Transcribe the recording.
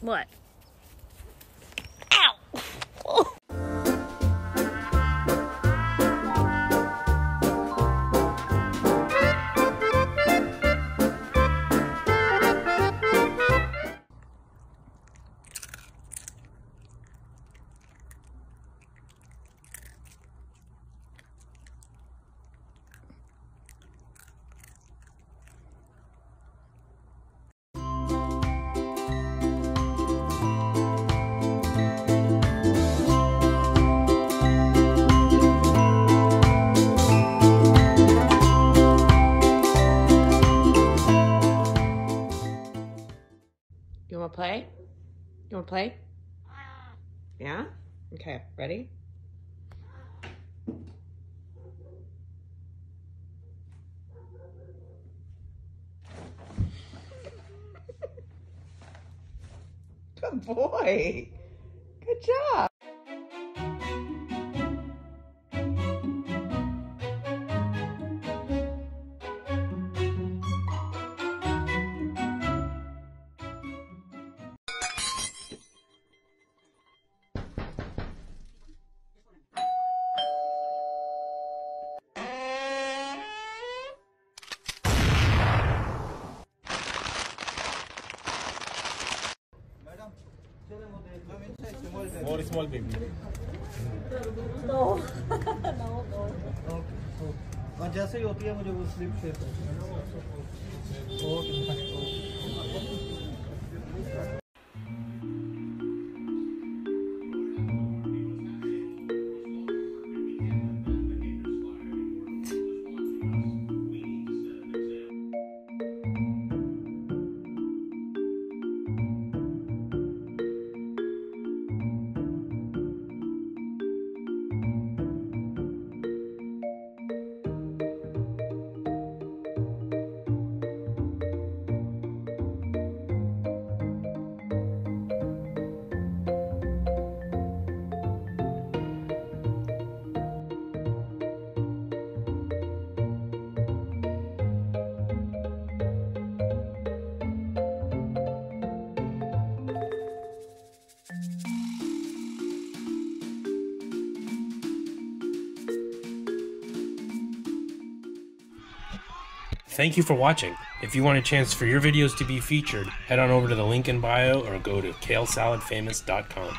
What? To play? You want to play? Uh. Yeah? Okay, ready? Good boy. Good job. More small baby. और जैसे ही होती है मुझे वो slip share Thank you for watching. If you want a chance for your videos to be featured, head on over to the link in bio or go to kalesaladfamous.com.